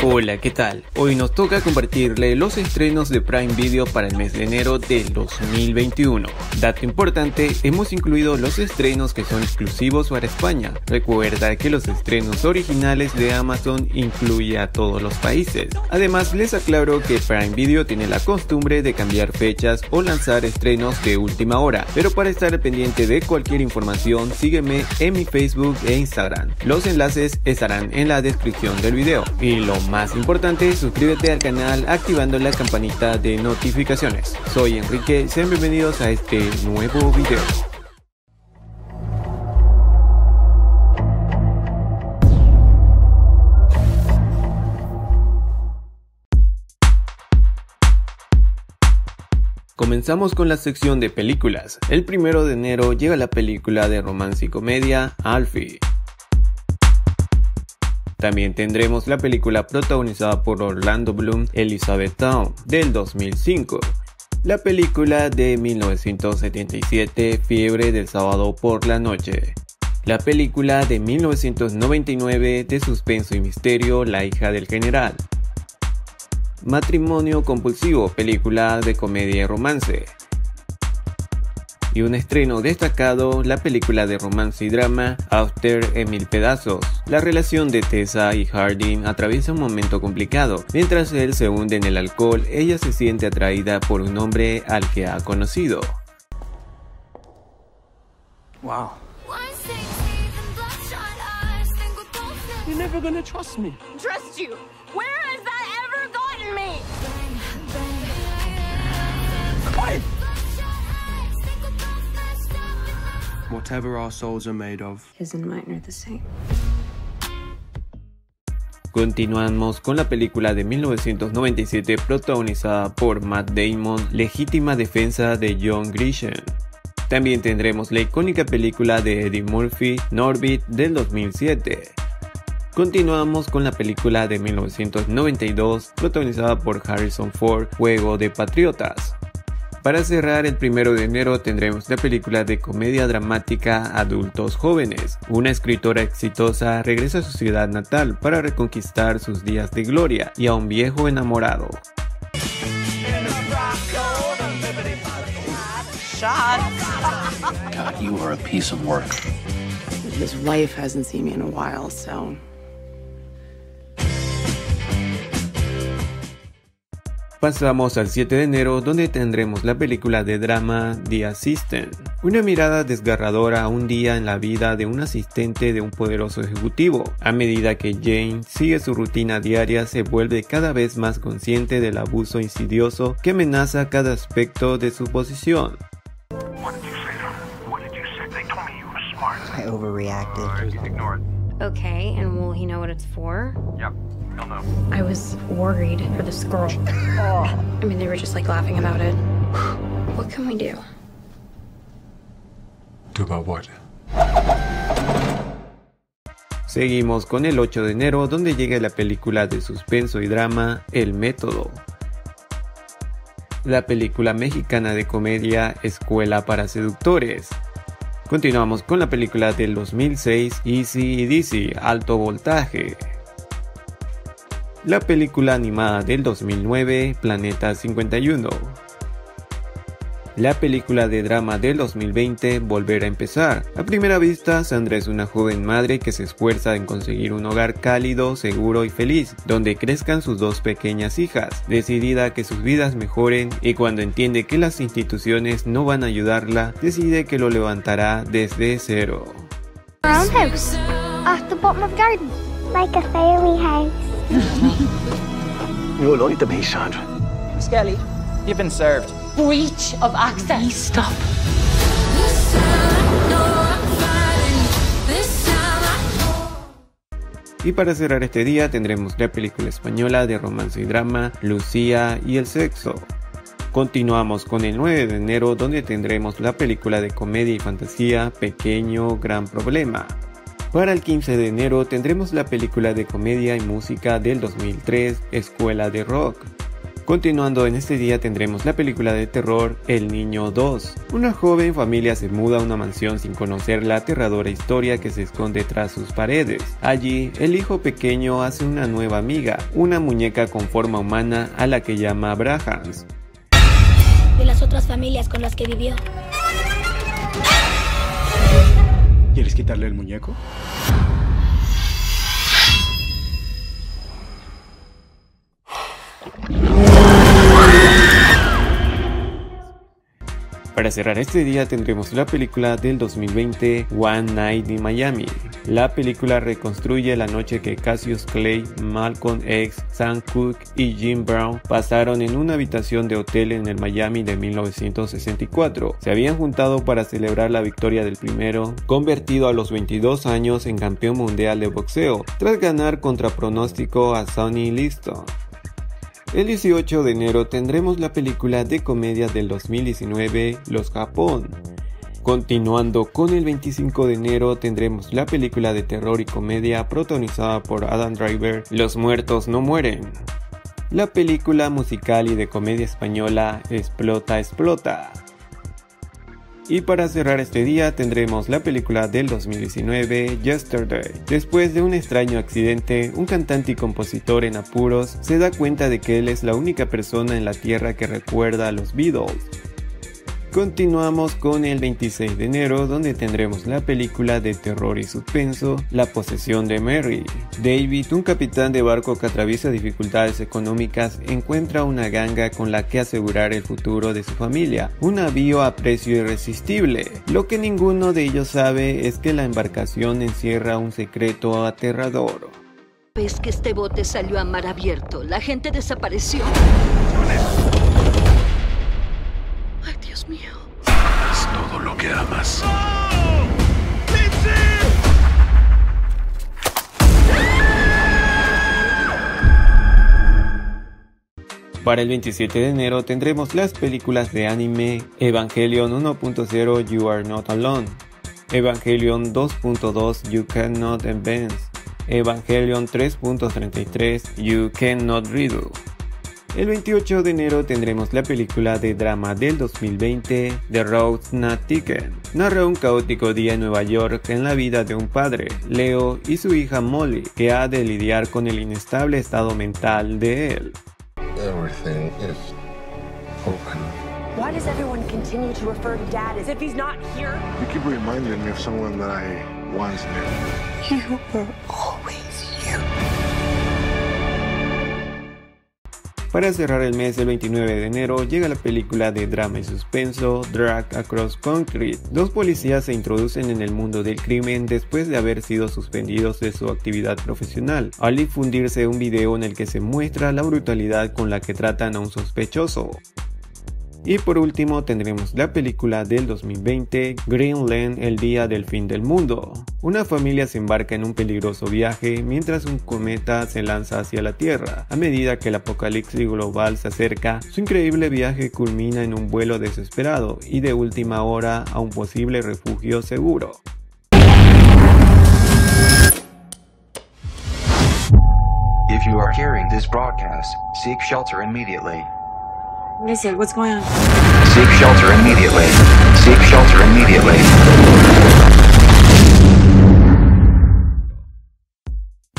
Hola, ¿qué tal? Hoy nos toca compartirle los estrenos de Prime Video para el mes de enero del 2021. Dato importante, hemos incluido los estrenos que son exclusivos para España. Recuerda que los estrenos originales de Amazon incluye a todos los países. Además, les aclaro que Prime Video tiene la costumbre de cambiar fechas o lanzar estrenos de última hora, pero para estar pendiente de cualquier información, sígueme en mi Facebook e Instagram. Los enlaces estarán en la descripción del video. Y lo más importante, suscríbete al canal activando la campanita de notificaciones. Soy Enrique, sean bienvenidos a este nuevo video. Comenzamos con la sección de películas. El primero de enero llega la película de romance y comedia Alfie. También tendremos la película protagonizada por Orlando Bloom, Elizabeth Town, del 2005. La película de 1977, Fiebre del sábado por la noche. La película de 1999 de suspenso y misterio, La hija del general. Matrimonio compulsivo, película de comedia y romance y un estreno destacado, la película de romance y drama After en mil pedazos. La relación de Tessa y Harding atraviesa un momento complicado. Mientras él se hunde en el alcohol, ella se siente atraída por un hombre al que ha conocido. Wow. You're never gonna trust me. Trust you? Where has that ever gotten me? Whatever our souls are made of. His and mine are the same. Continuamos con la película de 1997 protagonizada por Matt Damon, Legítima Defensa de John Grisham. También tendremos la icónica película de Eddie Murphy, Norbit, del 2007. Continuamos con la película de 1992 protagonizada por Harrison Ford, Juego de Patriotas. Para cerrar el primero de enero tendremos la película de comedia dramática Adultos Jóvenes. Una escritora exitosa regresa a su ciudad natal para reconquistar sus días de gloria y a un viejo enamorado. God, you are a piece of work. His wife hasn't seen me in a while, so Pasamos al 7 de enero donde tendremos la película de drama The Assistant, una mirada desgarradora a un día en la vida de un asistente de un poderoso ejecutivo. A medida que Jane sigue su rutina diaria se vuelve cada vez más consciente del abuso insidioso que amenaza cada aspecto de su posición. I overreacted. Okay, and will he know what it's for? Yep, know. I was worried for this girl. I mean, they were just like laughing about it. What can we do? Do about what? Seguimos con el 8 de enero donde llega la película de suspenso y drama El Método. La película mexicana de comedia Escuela para Seductores. Continuamos con la película del 2006 Easy Dizzy Alto Voltaje. La película animada del 2009 Planeta 51. La película de drama del 2020 Volver a empezar. A primera vista, Sandra es una joven madre que se esfuerza en conseguir un hogar cálido, seguro y feliz, donde crezcan sus dos pequeñas hijas, decidida a que sus vidas mejoren y cuando entiende que las instituciones no van a ayudarla, decide que lo levantará desde cero. At the bottom of the garden. Like a fairy house. You lied to me, Sandra. Skelly, You've been served. Breach of access. stop. Y para cerrar este día tendremos la película española de romance y drama Lucía y el sexo. Continuamos con el 9 de enero donde tendremos la película de comedia y fantasía Pequeño Gran Problema. Para el 15 de enero tendremos la película de comedia y música del 2003 Escuela de Rock. Continuando en este día tendremos la película de terror El Niño 2. Una joven familia se muda a una mansión sin conocer la aterradora historia que se esconde tras sus paredes. Allí, el hijo pequeño hace una nueva amiga, una muñeca con forma humana a la que llama Brahams. De las otras familias con las que vivió. ¿Quieres quitarle el muñeco? Para cerrar este día tendremos la película del 2020 One Night in Miami. La película reconstruye la noche que Cassius Clay, Malcolm X, Sam Cooke y Jim Brown pasaron en una habitación de hotel en el Miami de 1964. Se habían juntado para celebrar la victoria del primero, convertido a los 22 años en campeón mundial de boxeo, tras ganar contra pronóstico a Sonny Liston. El 18 de enero tendremos la película de comedia del 2019 Los Japón. Continuando con el 25 de enero tendremos la película de terror y comedia protagonizada por Adam Driver Los muertos no mueren. La película musical y de comedia española Explota Explota. Y para cerrar este día tendremos la película del 2019 Yesterday. Después de un extraño accidente, un cantante y compositor en apuros se da cuenta de que él es la única persona en la Tierra que recuerda a los Beatles. Continuamos con el 26 de enero donde tendremos la película de terror y suspenso La posesión de Mary. David, un capitán de barco que atraviesa dificultades económicas, encuentra una ganga con la que asegurar el futuro de su familia, un navío a precio irresistible. Lo que ninguno de ellos sabe es que la embarcación encierra un secreto aterrador. Ves que este bote salió a mar abierto. La gente desapareció. Para el 27 de enero tendremos las películas de anime Evangelion 1.0 You Are Not Alone, Evangelion 2.2 You Cannot Advance, Evangelion 3.33 You Cannot Redo. El 28 de enero tendremos la película de drama del 2020 The Road's Not Ticket. Narra un caótico día en Nueva York en la vida de un padre, Leo, y su hija Molly, que ha de lidiar con el inestable estado mental de él. Everything is open. Why does everyone continue to refer to Dad as if he's not here? You keep reminding me of someone that I once knew. You were always Para cerrar el mes del 29 de enero llega la película de drama y suspenso Drag Across Concrete. Dos policías se introducen en el mundo del crimen después de haber sido suspendidos de su actividad profesional, al difundirse un video en el que se muestra la brutalidad con la que tratan a un sospechoso. Y por último tendremos la película del 2020 Greenland El Día del Fin del Mundo. Una familia se embarca en un peligroso viaje mientras un cometa se lanza hacia la Tierra. A medida que el apocalipsis global se acerca, su increíble viaje culmina en un vuelo desesperado y de última hora a un posible refugio seguro. Broadcast. What is it? What's going on? Seek shelter immediately. Seek shelter immediately.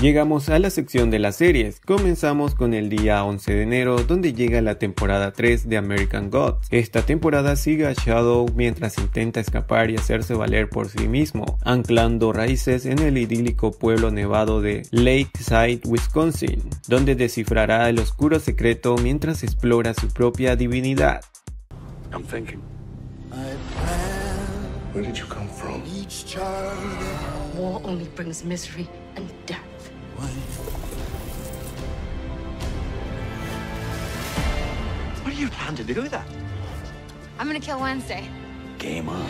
Llegamos a la sección de las series. Comenzamos con el día 11 de enero, donde llega la temporada 3 de American Gods. Esta temporada sigue a Shadow mientras intenta escapar y hacerse valer por sí mismo, anclando raíces en el idílico pueblo nevado de Lakeside, Wisconsin, donde descifrará el oscuro secreto mientras explora su propia divinidad. I'm thinking. Where did you come from? War only brings misery and death. Do you plan to do with that? I'm gonna kill Wednesday. Game on.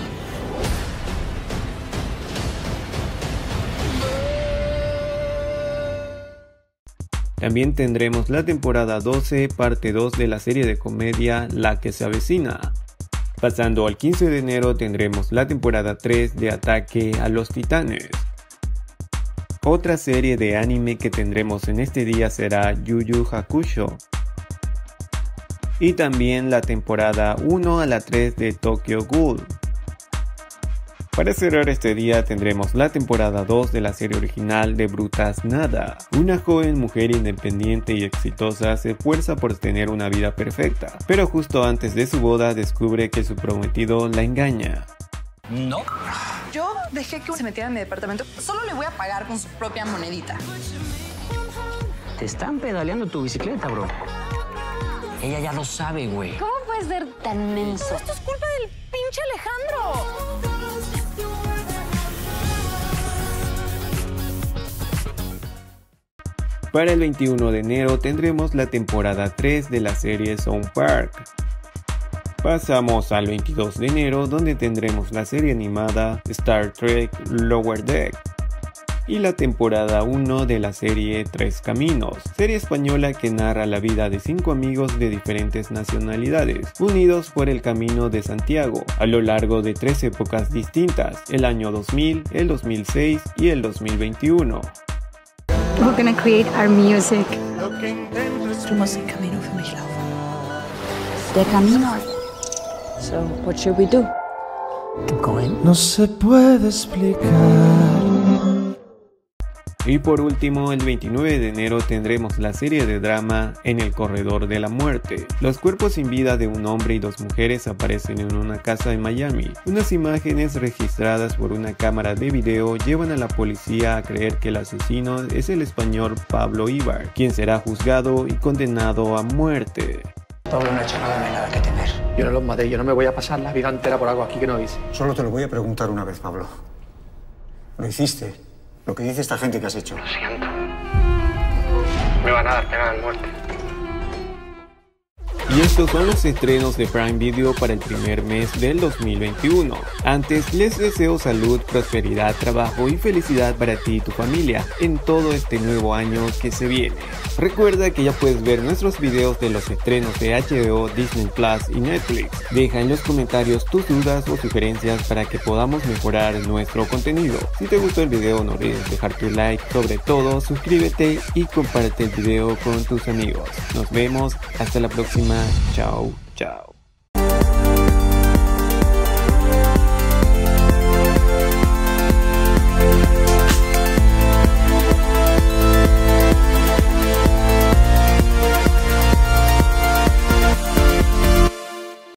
También tendremos la temporada 12, parte 2 de la serie de comedia La que se avecina. Pasando al 15 de enero tendremos la temporada 3 de Ataque a los Titanes. Otra serie de anime que tendremos en este día será Yu Yu Hakusho. Y también la temporada 1 a la 3 de Tokyo Ghoul. Para cerrar este día tendremos la temporada 2 de la serie original de Brutas Nada. Una joven mujer independiente y exitosa se esfuerza por tener una vida perfecta, pero justo antes de su boda descubre que su prometido la engaña. No. Yo dejé que se metiera en mi departamento. Solo le voy a pagar con su propia monedita. Te están pedaleando tu bicicleta, bro. Ella ya lo sabe, güey. ¿Cómo puedes ser tan menso? Esto es culpa del pinche Alejandro. Para el 21 de enero tendremos la temporada 3 de la serie Zone Park. Pasamos al 22 de enero donde tendremos la serie animada Star Trek Lower Deck y la temporada 1 de la serie Tres Caminos, serie española que narra la vida de cinco amigos de diferentes nacionalidades, unidos por el camino de Santiago, a lo largo de tres épocas distintas, el año 2000, el 2006 y el 2021. We're gonna create our music. Du musst den Camino für mich laufen. Der Camino. So, what should we do? Keep going. No se puede explicar. Y por último, el 29 de enero tendremos la serie de drama En el Corredor de la Muerte. Los cuerpos sin vida de un hombre y dos mujeres aparecen en una casa en Miami. Unas imágenes registradas por una cámara de video llevan a la policía a creer que el asesino es el español Pablo Ibar, quien será juzgado y condenado a muerte. Pablo no ha hecho nada, no hay nada que temer. Yo no los maté, yo no me voy a pasar la vida entera por algo aquí que no hice. Solo te lo voy a preguntar una vez, Pablo. ¿Lo hiciste? Lo que dice esta gente que has hecho. Lo siento. Me van a dar pena de muerte. Y estos son los estrenos de Prime Video para el primer mes del 2021. Antes les deseo salud, prosperidad, trabajo y felicidad para ti y tu familia en todo este nuevo año que se viene. Recuerda que ya puedes ver nuestros videos de los estrenos de HBO, Disney Plus y Netflix. Deja en los comentarios tus dudas o sugerencias para que podamos mejorar nuestro contenido. Si te gustó el video no olvides dejar tu like, sobre todo suscríbete y comparte el video con tus amigos. Nos vemos hasta la próxima. Chao, chao.